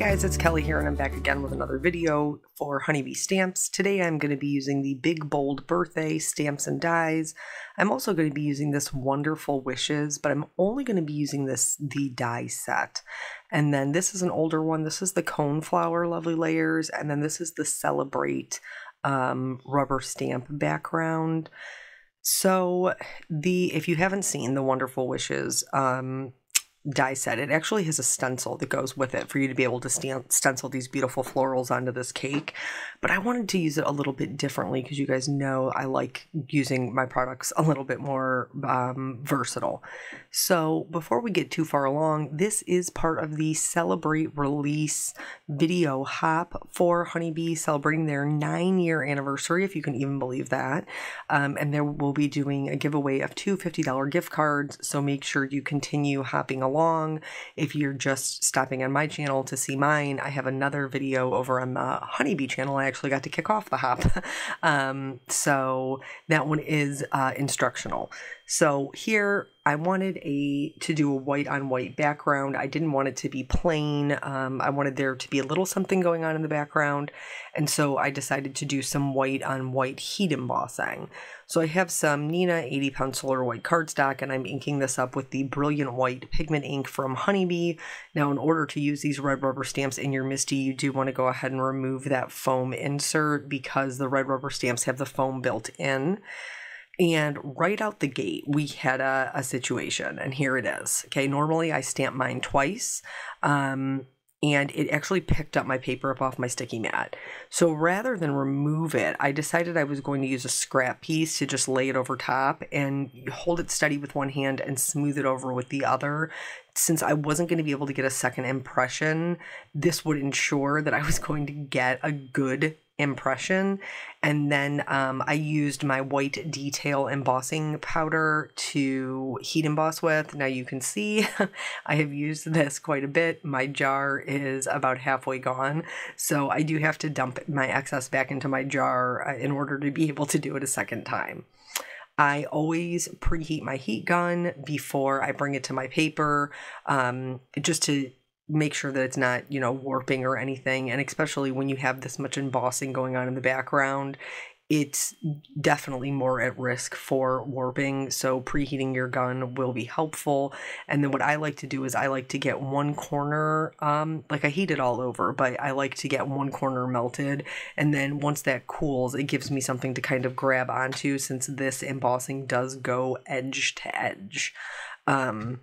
guys, it's Kelly here and I'm back again with another video for Honeybee Stamps. Today I'm going to be using the Big Bold Birthday Stamps and Dies. I'm also going to be using this Wonderful Wishes, but I'm only going to be using this the die set. And then this is an older one. This is the Coneflower Lovely Layers, and then this is the Celebrate um, rubber stamp background. So the if you haven't seen the Wonderful Wishes, um, die set. It actually has a stencil that goes with it for you to be able to stencil these beautiful florals onto this cake. But I wanted to use it a little bit differently because you guys know I like using my products a little bit more um, versatile. So before we get too far along, this is part of the Celebrate Release video hop for Honeybee celebrating their nine year anniversary, if you can even believe that. Um, and there will be doing a giveaway of two $50 gift cards. So make sure you continue hopping along. If you're just stopping on my channel to see mine, I have another video over on the Honeybee channel. I actually got to kick off the hop. um, so that one is uh, instructional. So here I wanted a to do a white on white background. I didn't want it to be plain. Um, I wanted there to be a little something going on in the background. And so I decided to do some white on white heat embossing. So I have some Neenah 80 pound solar white cardstock and I'm inking this up with the Brilliant White pigment ink from Honeybee. Now in order to use these red rubber stamps in your MISTI, you do want to go ahead and remove that foam insert because the red rubber stamps have the foam built in. And right out the gate, we had a, a situation, and here it is. Okay, normally I stamp mine twice. Um, and it actually picked up my paper up off my sticky mat. So rather than remove it, I decided I was going to use a scrap piece to just lay it over top and hold it steady with one hand and smooth it over with the other. Since I wasn't going to be able to get a second impression, this would ensure that I was going to get a good impression. And then um, I used my white detail embossing powder to heat emboss with. Now you can see I have used this quite a bit. My jar is about halfway gone. So I do have to dump my excess back into my jar uh, in order to be able to do it a second time. I always preheat my heat gun before I bring it to my paper um, just to make sure that it's not, you know, warping or anything. And especially when you have this much embossing going on in the background, it's definitely more at risk for warping. So preheating your gun will be helpful. And then what I like to do is I like to get one corner, um, like I heat it all over, but I like to get one corner melted. And then once that cools, it gives me something to kind of grab onto since this embossing does go edge to edge. Um,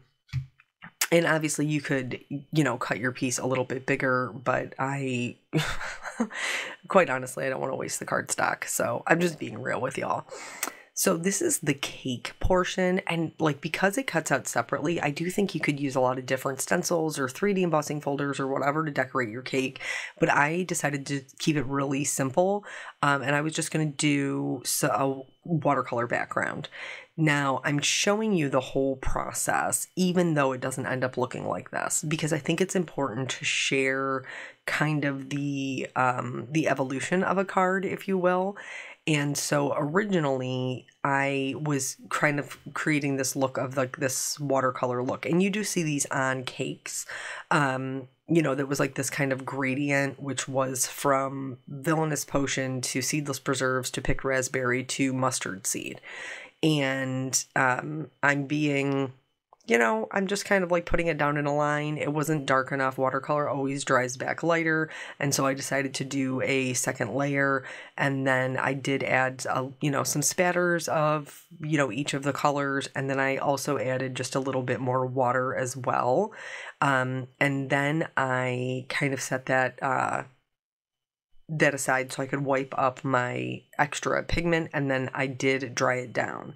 and obviously you could you know cut your piece a little bit bigger but i quite honestly i don't want to waste the cardstock. So i'm just being real with y'all so this is the cake portion and like because it cuts out separately i do think you could use a lot of different stencils or 3d embossing folders or whatever to decorate your cake but i decided to keep it really simple um, and i was just going to do a watercolor background now, I'm showing you the whole process, even though it doesn't end up looking like this, because I think it's important to share kind of the um, the evolution of a card, if you will. And so originally, I was kind of creating this look of like this watercolor look, and you do see these on cakes. Um, you know, that was like this kind of gradient, which was from villainous potion to seedless preserves to picked raspberry to mustard seed and um, I'm being, you know, I'm just kind of like putting it down in a line. It wasn't dark enough. Watercolor always dries back lighter, and so I decided to do a second layer, and then I did add, a, you know, some spatters of, you know, each of the colors, and then I also added just a little bit more water as well, um, and then I kind of set that. Uh, that aside so I could wipe up my extra pigment and then I did dry it down.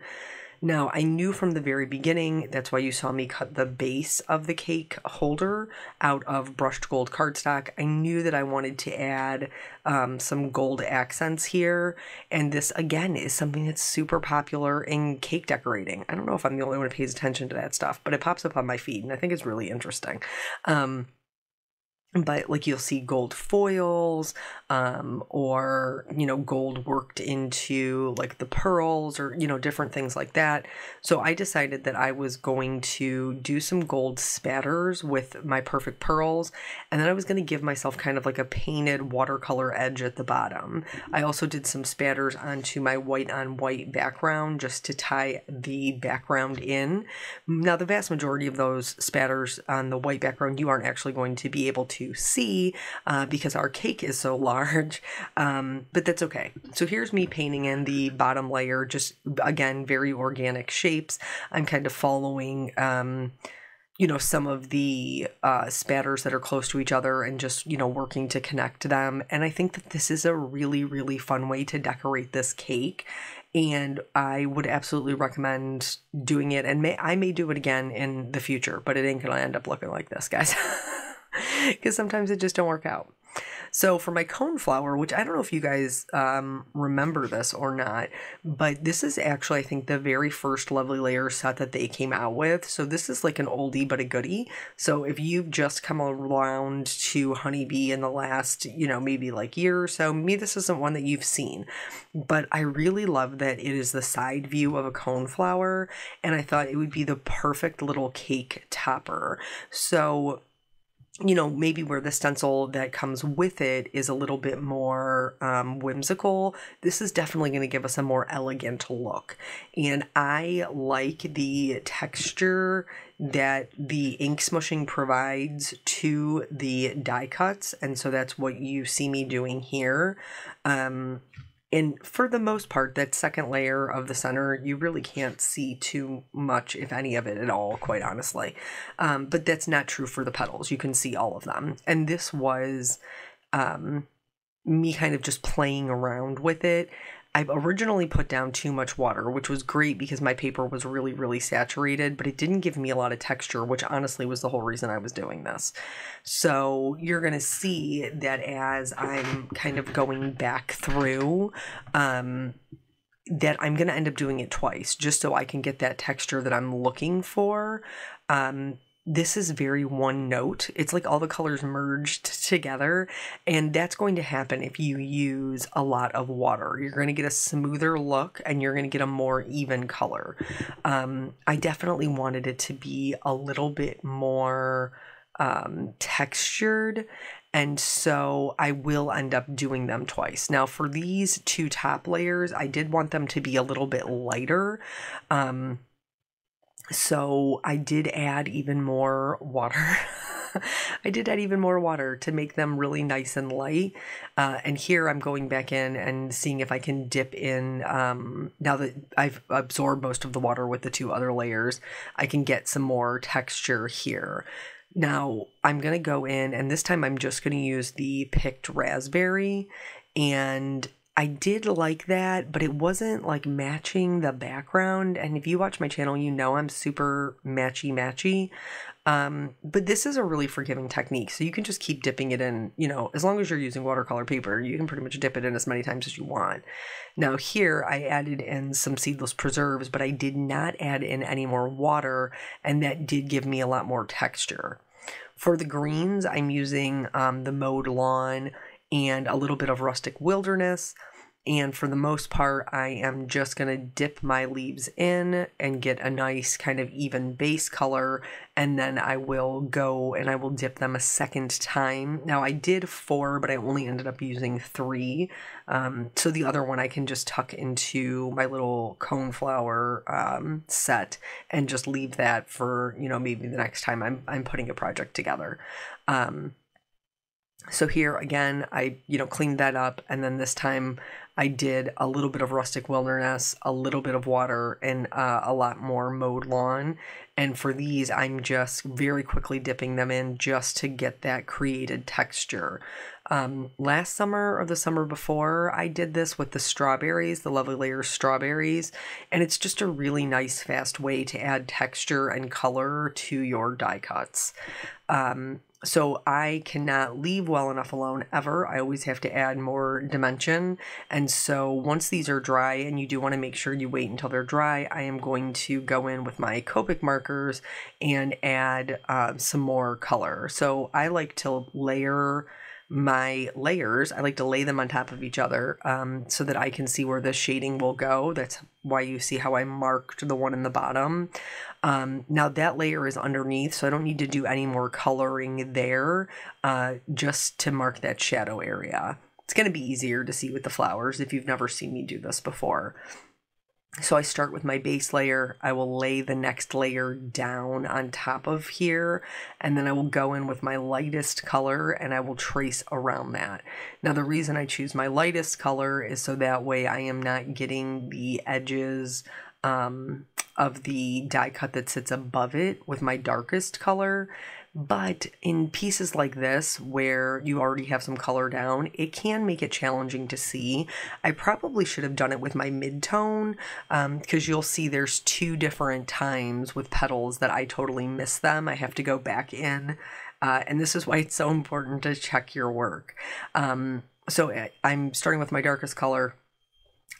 Now, I knew from the very beginning, that's why you saw me cut the base of the cake holder out of brushed gold cardstock. I knew that I wanted to add um, some gold accents here. And this, again, is something that's super popular in cake decorating. I don't know if I'm the only one who pays attention to that stuff, but it pops up on my feed and I think it's really interesting. Um, but like you'll see gold foils um, or you know gold worked into like the pearls or you know different things like that. So i decided that i was going to do some gold spatters with my perfect pearls and then i was going to give myself kind of like a painted watercolor edge at the bottom. I also did some spatters onto my white on white background just to tie the background in. Now the vast majority of those spatters on the white background you aren't actually going to be able to to see uh, because our cake is so large, um, but that's okay. So here's me painting in the bottom layer, just again, very organic shapes. I'm kind of following. Um, you know some of the uh, spatters that are close to each other and just you know working to connect them and i think that this is a really really fun way to decorate this cake and i would absolutely recommend doing it and may i may do it again in the future but it ain't gonna end up looking like this guys because sometimes it just don't work out. So for my cone flower, which I don't know if you guys um, remember this or not, but this is actually I think the very first Lovely Layer set that they came out with. So this is like an oldie but a goodie. So if you've just come around to Honeybee in the last, you know, maybe like year or so, maybe this isn't one that you've seen. But I really love that it is the side view of a cone flower, and I thought it would be the perfect little cake topper. So you know, maybe where the stencil that comes with it is a little bit more um, whimsical, this is definitely going to give us a more elegant look. And I like the texture that the ink smushing provides to the die cuts. And so that's what you see me doing here. Um, and for the most part, that second layer of the center, you really can't see too much, if any of it at all, quite honestly. Um, but that's not true for the petals. You can see all of them. And this was um, me kind of just playing around with it. I originally put down too much water, which was great because my paper was really, really saturated, but it didn't give me a lot of texture, which honestly was the whole reason I was doing this. So you're going to see that as I'm kind of going back through, um, that I'm going to end up doing it twice just so I can get that texture that I'm looking for. Um, this is very one note. It's like all the colors merged together, and that's going to happen if you use a lot of water. You're going to get a smoother look and you're going to get a more even color. Um, I definitely wanted it to be a little bit more um, textured and so I will end up doing them twice. Now for these two top layers, I did want them to be a little bit lighter. Um, so I did add even more water. I did add even more water to make them really nice and light. Uh, and here I'm going back in and seeing if I can dip in, um, now that I've absorbed most of the water with the two other layers, I can get some more texture here. Now I'm going to go in and this time I'm just going to use the picked raspberry and I did like that, but it wasn't like matching the background. And if you watch my channel, you know I'm super matchy matchy. Um, but this is a really forgiving technique. So you can just keep dipping it in, you know, as long as you're using watercolor paper, you can pretty much dip it in as many times as you want. Now here I added in some seedless preserves, but I did not add in any more water. And that did give me a lot more texture. For the greens, I'm using um, the mowed lawn and a little bit of rustic wilderness. And for the most part, I am just going to dip my leaves in and get a nice kind of even base color. And then I will go and I will dip them a second time. Now I did four, but I only ended up using three. Um, so the other one I can just tuck into my little coneflower um, set and just leave that for, you know, maybe the next time I'm, I'm putting a project together. Um, so here again, I, you know, cleaned that up. And then this time I did a little bit of rustic wilderness, a little bit of water, and uh, a lot more mowed lawn. And for these, I'm just very quickly dipping them in just to get that created texture. Um, last summer or the summer before, I did this with the strawberries, the Lovely Layers strawberries, and it's just a really nice, fast way to add texture and color to your die cuts. Um, so I cannot leave well enough alone ever. I always have to add more dimension. And so once these are dry, and you do want to make sure you wait until they're dry, I am going to go in with my Copic markers and add uh, some more color. So I like to layer my layers. I like to lay them on top of each other um, so that I can see where the shading will go. That's why you see how I marked the one in the bottom. Um, now that layer is underneath, so I don't need to do any more coloring there uh, just to mark that shadow area. It's going to be easier to see with the flowers if you've never seen me do this before. So I start with my base layer, I will lay the next layer down on top of here, and then I will go in with my lightest color and I will trace around that. Now the reason I choose my lightest color is so that way I am not getting the edges um, of the die cut that sits above it with my darkest color. But in pieces like this, where you already have some color down, it can make it challenging to see. I probably should have done it with my mid-tone, because um, you'll see there's two different times with petals that I totally miss them. I have to go back in, uh, and this is why it's so important to check your work. Um, so eh, I'm starting with my darkest color,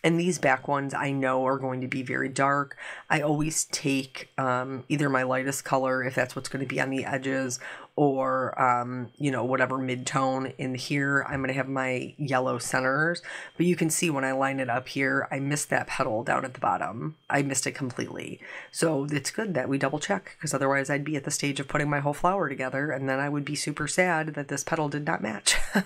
and these back ones I know are going to be very dark. I always take um, either my lightest color, if that's what's going to be on the edges, or um, you know whatever mid-tone in here I'm gonna have my yellow centers. But you can see when I line it up here I missed that petal down at the bottom. I missed it completely. So it's good that we double check because otherwise I'd be at the stage of putting my whole flower together and then I would be super sad that this petal did not match.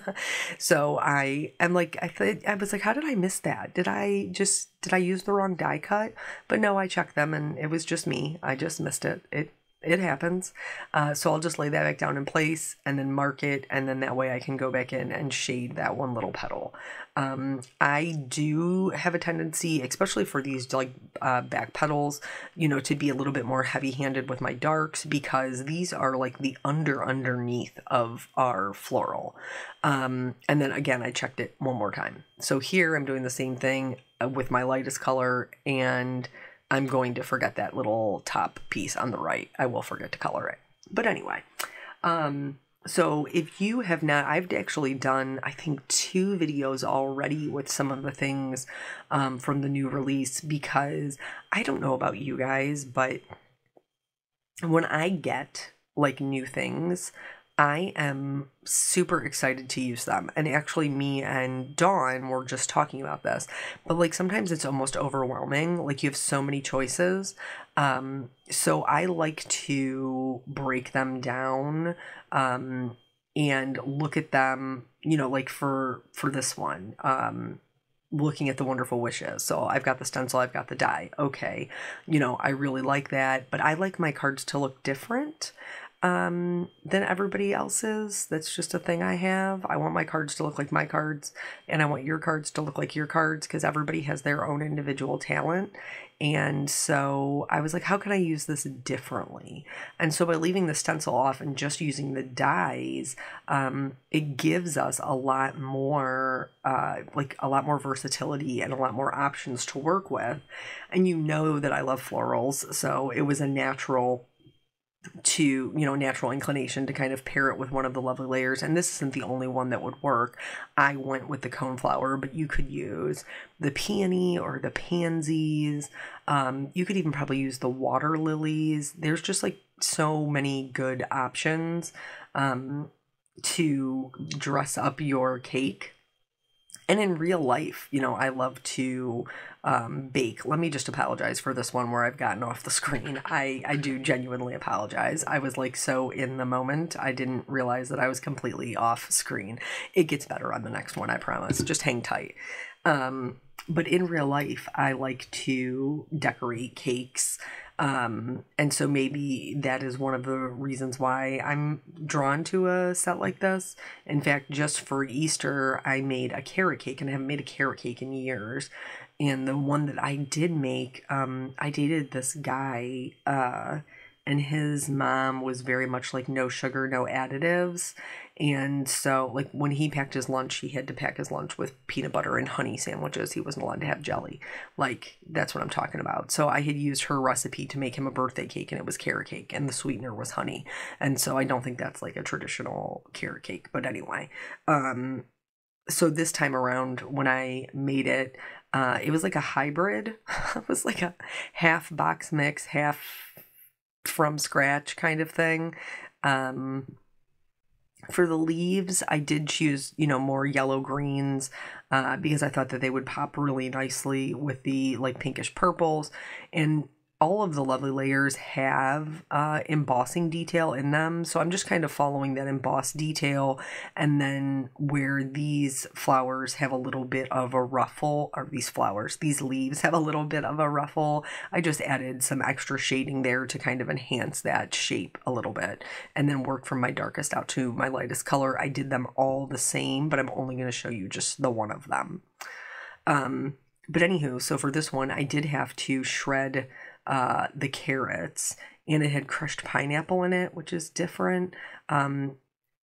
So I am like I th- I was like how did I miss that? Did I just did I use the wrong die cut? But no I checked them and it was just me. I just missed it. It it happens. Uh, so I'll just lay that back down in place and then mark it, and then that way I can go back in and shade that one little petal. Um, I do have a tendency, especially for these like uh, back petals, you know, to be a little bit more heavy-handed with my darks because these are like the under underneath of our floral. Um, and then again, I checked it one more time. So here I'm doing the same thing uh, with my lightest color and I'm going to forget that little top piece on the right. I will forget to color it. But anyway, um, so if you have not, I've actually done, I think, two videos already with some of the things um, from the new release because I don't know about you guys, but when I get like new things, I am super excited to use them. And actually, me and Dawn were just talking about this. But like sometimes it's almost overwhelming. Like you have so many choices. Um, so I like to break them down um, and look at them. You know, like for for this one. Um, looking at the wonderful wishes. So I've got the stencil, I've got the die. Okay. You know, I really like that, but I like my cards to look different um, than everybody else's. That's just a thing I have. I want my cards to look like my cards, and I want your cards to look like your cards because everybody has their own individual talent. And so I was like, how can I use this differently? And so by leaving the stencil off and just using the dies, um, it gives us a lot more, uh, like a lot more versatility and a lot more options to work with. And you know that I love florals, so it was a natural to you know natural inclination to kind of pair it with one of the lovely layers and this isn't the only one that would work. I went with the coneflower but you could use the peony or the pansies. Um, you could even probably use the water lilies. There's just like so many good options um, to dress up your cake and in real life, you know, I love to um, bake. Let me just apologize for this one where I've gotten off the screen. I, I do genuinely apologize. I was like so in the moment, I didn't realize that I was completely off screen. It gets better on the next one, I promise. Just hang tight. Um, but in real life, I like to decorate cakes. Um, and so maybe that is one of the reasons why I'm drawn to a set like this. In fact, just for Easter, I made a carrot cake, and I haven't made a carrot cake in years. And the one that I did make, um, I dated this guy, uh, and his mom was very much like no sugar, no additives. And so, like, when he packed his lunch, he had to pack his lunch with peanut butter and honey sandwiches. He wasn't allowed to have jelly. Like, that's what I'm talking about. So, I had used her recipe to make him a birthday cake, and it was carrot cake, and the sweetener was honey. And so, I don't think that's like a traditional carrot cake. But anyway, um, so this time around, when I made it, uh, it was like a hybrid. it was like a half box mix, half from scratch kind of thing. Um, for the leaves, I did choose, you know, more yellow greens uh, because I thought that they would pop really nicely with the like pinkish purples. And all of the lovely layers have uh, embossing detail in them. So I'm just kind of following that embossed detail. And then where these flowers have a little bit of a ruffle, or these flowers, these leaves have a little bit of a ruffle, I just added some extra shading there to kind of enhance that shape a little bit. And then work from my darkest out to my lightest color. I did them all the same, but I'm only going to show you just the one of them. Um, but anywho, so for this one, I did have to shred uh, the carrots, and it had crushed pineapple in it, which is different. Um,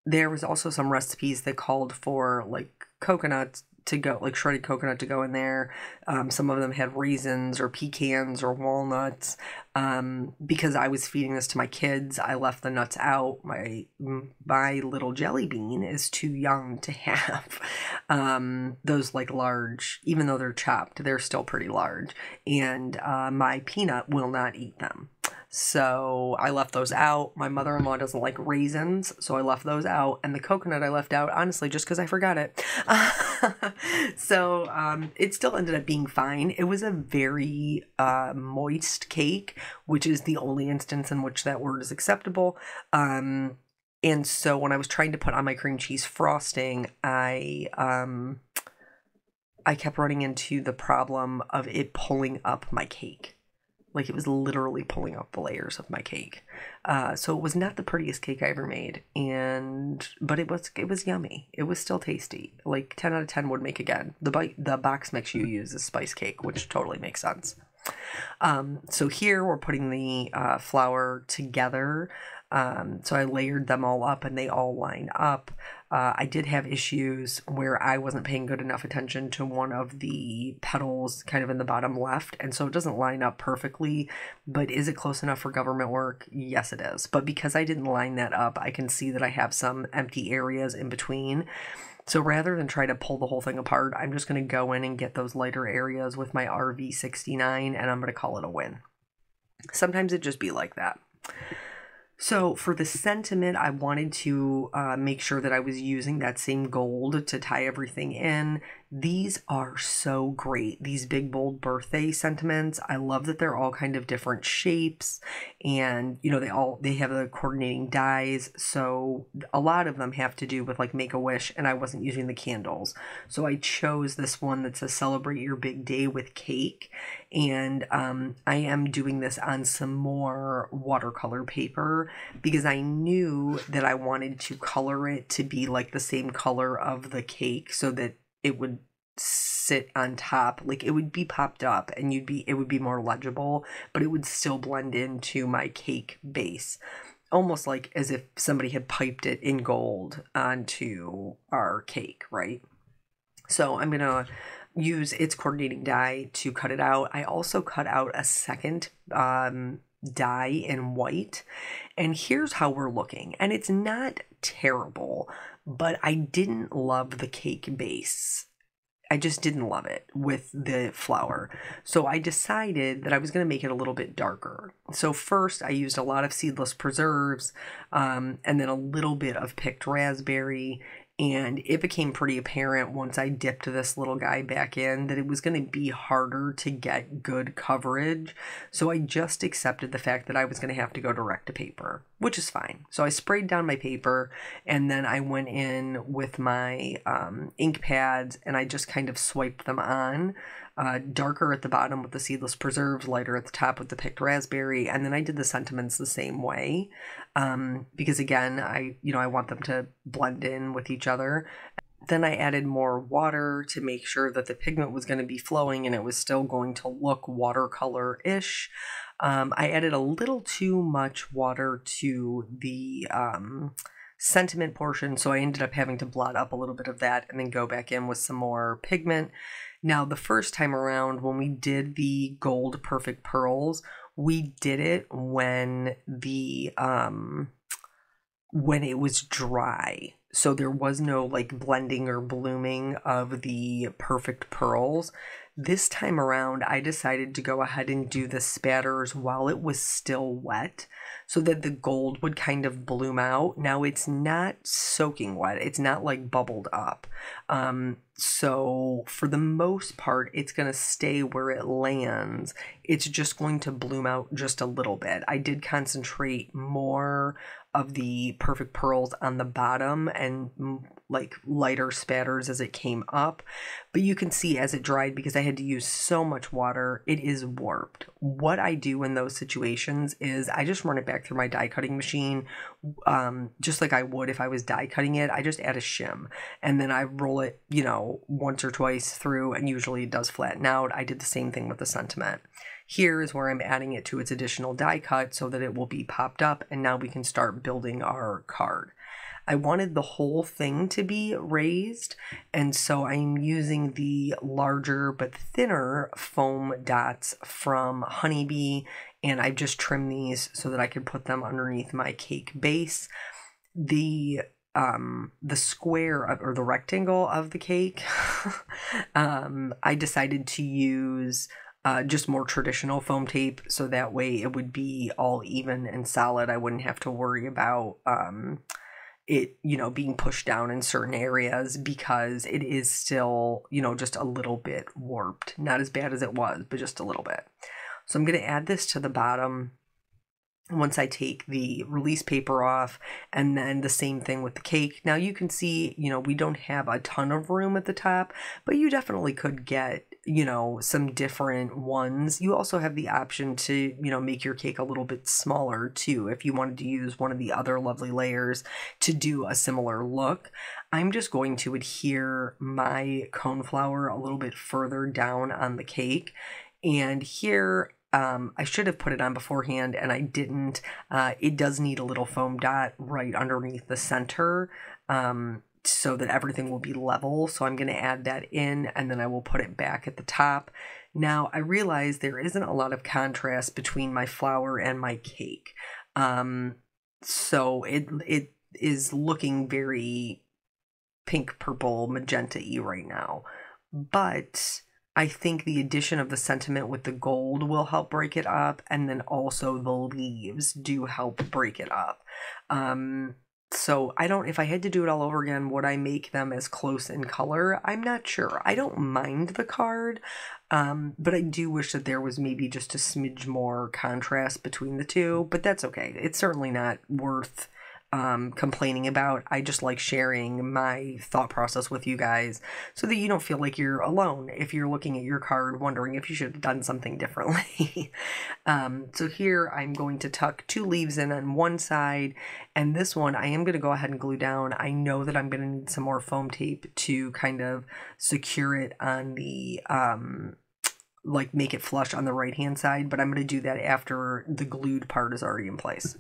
there was also some recipes that called for like coconuts to go, like shredded coconut to go in there. Um, some of them had raisins or pecans or walnuts. Um, because I was feeding this to my kids, I left the nuts out. My my little jelly bean is too young to have um, those like large, even though they're chopped, they're still pretty large. And uh, my peanut will not eat them. So I left those out. My mother in law doesn't like raisins, so I left those out. And the coconut I left out, honestly, just because I forgot it. so um, it still ended up being fine. It was a very uh, moist cake, which is the only instance in which that word is acceptable. Um, and so when I was trying to put on my cream cheese frosting, I. Um, I kept running into the problem of it pulling up my cake. Like it was literally pulling up the layers of my cake. Uh, so it was not the prettiest cake I ever made, and but it was it was yummy. It was still tasty. Like ten out of ten would make again. The bite the box mix you use is spice cake, which totally makes sense. Um, so here we're putting the uh, flower together. Um, so I layered them all up and they all line up. Uh, I did have issues where I wasn't paying good enough attention to one of the petals kind of in the bottom left. And so it doesn't line up perfectly. But is it close enough for government work? Yes, it is. But because I didn't line that up, I can see that I have some empty areas in between. So rather than try to pull the whole thing apart, I'm just going to go in and get those lighter areas with my RV69 and I'm going to call it a win. Sometimes it just be like that. So for the sentiment, I wanted to uh, make sure that I was using that same gold to tie everything in. These are so great. These big bold birthday sentiments. I love that they're all kind of different shapes and you know they all they have the coordinating dies. So a lot of them have to do with like make a wish and I wasn't using the candles. So I chose this one that says celebrate your big day with cake and um, I am doing this on some more watercolor paper because I knew that I wanted to color it to be like the same color of the cake so that it would sit on top like it would be popped up and you'd be it would be more legible but it would still blend into my cake base. Almost like as if somebody had piped it in gold onto our cake right? So i'm gonna use its coordinating die to cut it out. I also cut out a second um, die in white. And here's how we're looking and it's not terrible but i didn't love the cake base I just didn't love it with the flower. So I decided that I was going to make it a little bit darker. So first I used a lot of seedless preserves um, and then a little bit of picked raspberry and it became pretty apparent once I dipped this little guy back in that it was going to be harder to get good coverage. So I just accepted the fact that I was going to have to go direct to paper, which is fine. So I sprayed down my paper and then I went in with my um, ink pads and I just kind of swiped them on uh, darker at the bottom with the seedless preserves, lighter at the top with the picked raspberry, and then I did the sentiments the same way um, because again, I you know I want them to blend in with each other. Then I added more water to make sure that the pigment was going to be flowing and it was still going to look watercolor ish. Um, I added a little too much water to the um, sentiment portion, so I ended up having to blot up a little bit of that and then go back in with some more pigment. Now, the first time around when we did the gold perfect pearls, we did it when the um when it was dry. So there was no like blending or blooming of the perfect pearls. This time around, I decided to go ahead and do the spatters while it was still wet so that the gold would kind of bloom out. Now it's not soaking wet, it's not like bubbled up. Um, so for the most part, it's going to stay where it lands. It's just going to bloom out just a little bit. I did concentrate more of the perfect pearls on the bottom and mm, like lighter spatters as it came up. But you can see as it dried, because I had to use so much water, it is warped. What I do in those situations is I just run it back through my die cutting machine, um, just like I would if I was die cutting it. I just add a shim and then I roll it, you know, once or twice through, and usually it does flatten out. I did the same thing with the sentiment. Here is where I'm adding it to its additional die cut so that it will be popped up and now we can start building our card. I wanted the whole thing to be raised and so I'm using the larger but thinner foam dots from Honeybee and I've just trimmed these so that I can put them underneath my cake base. The um the square of, or the rectangle of the cake um I decided to use uh, just more traditional foam tape so that way it would be all even and solid. I wouldn't have to worry about um, it, you know, being pushed down in certain areas because it is still, you know, just a little bit warped. Not as bad as it was, but just a little bit. So I'm going to add this to the bottom once I take the release paper off and then the same thing with the cake. Now you can see, you know, we don't have a ton of room at the top, but you definitely could get, you know, some different ones. You also have the option to, you know, make your cake a little bit smaller too if you wanted to use one of the other lovely layers to do a similar look. I'm just going to adhere my cone flower a little bit further down on the cake. And here um, I should have put it on beforehand and I didn't. Uh, it does need a little foam dot right underneath the center um, so that everything will be level. So I'm going to add that in and then I will put it back at the top. Now I realize there isn't a lot of contrast between my flower and my cake. Um, so it it is looking very pink, purple, magenta-y right now. But I think the addition of the sentiment with the gold will help break it up, and then also the leaves do help break it up. Um, so I don't, if I had to do it all over again, would I make them as close in color? I'm not sure. I don't mind the card, um, but I do wish that there was maybe just a smidge more contrast between the two, but that's okay. It's certainly not worth um, complaining about. I just like sharing my thought process with you guys so that you don't feel like you're alone if you're looking at your card wondering if you should have done something differently. um, so here I'm going to tuck two leaves in on one side and this one I am going to go ahead and glue down. I know that I'm going to need some more foam tape to kind of secure it on the um, like make it flush on the right hand side, but I'm going to do that after the glued part is already in place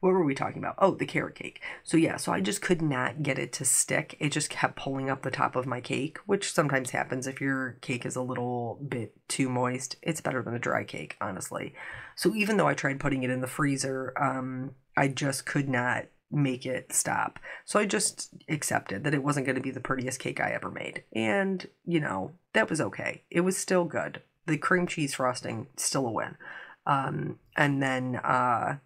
what were we talking about? Oh, the carrot cake. So yeah, so I just could not get it to stick. It just kept pulling up the top of my cake, which sometimes happens if your cake is a little bit too moist. It's better than a dry cake, honestly. So even though I tried putting it in the freezer, um, I just could not make it stop. So I just accepted that it wasn't going to be the prettiest cake I ever made. And, you know, that was okay. It was still good. The cream cheese frosting, still a win. Um, and then, uh,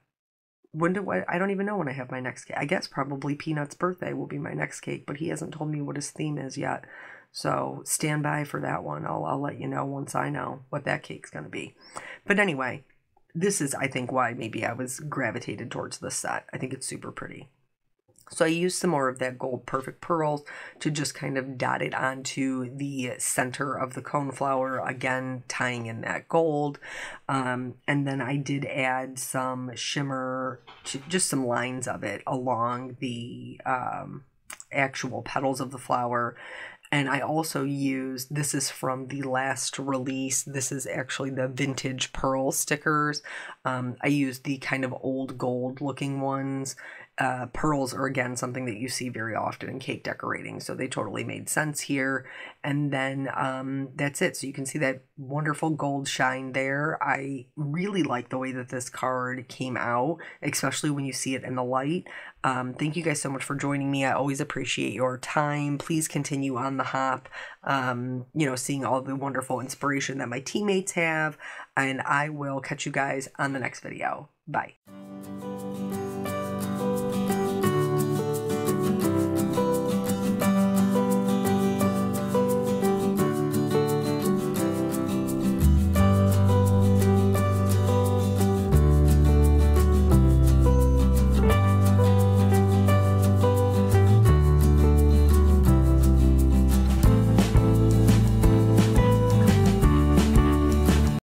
when do I, I don't even know when I have my next cake. I guess probably Peanut's birthday will be my next cake, but he hasn't told me what his theme is yet. So stand by for that one. I'll, I'll let you know once I know what that cake's going to be. But anyway, this is, I think, why maybe I was gravitated towards this set. I think it's super pretty. So I used some more of that gold perfect pearls to just kind of dot it onto the center of the cone flower, again tying in that gold. Um, and then I did add some shimmer, to, just some lines of it along the um, actual petals of the flower And I also used, this is from the last release. This is actually the vintage pearl stickers. Um, I used the kind of old gold looking ones uh, pearls are again something that you see very often in cake decorating, so they totally made sense here. And then um, that's it. So you can see that wonderful gold shine there. I really like the way that this card came out, especially when you see it in the light. Um, thank you guys so much for joining me. I always appreciate your time. Please continue on the hop, um, you know, seeing all the wonderful inspiration that my teammates have. And I will catch you guys on the next video. Bye.